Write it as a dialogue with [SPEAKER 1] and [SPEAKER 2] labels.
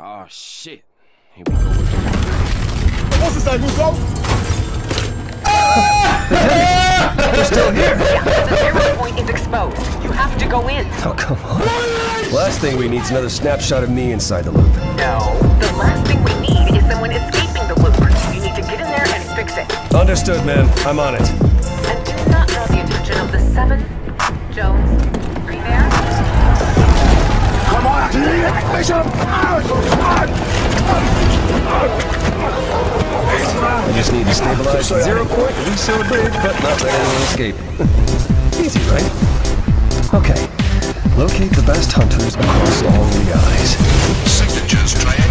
[SPEAKER 1] Oh shit. Here we go again.
[SPEAKER 2] What's the say, Hugo?
[SPEAKER 3] They're still here!
[SPEAKER 4] The zero point is exposed. You have to go in.
[SPEAKER 3] Oh, come on. Last thing we need is another snapshot of me inside the loop.
[SPEAKER 4] No. The last thing we need is someone escaping the loop. You need to get in there and fix it.
[SPEAKER 3] Understood, man. I'm on it.
[SPEAKER 4] And do not draw the attention of the seven. Jones, are you there?
[SPEAKER 2] Come on, Bishop!
[SPEAKER 3] Just need to stabilize the zero point, reseal the bridge, but not let anyone escape. Easy, right? Okay. Locate the best hunters across all the eyes.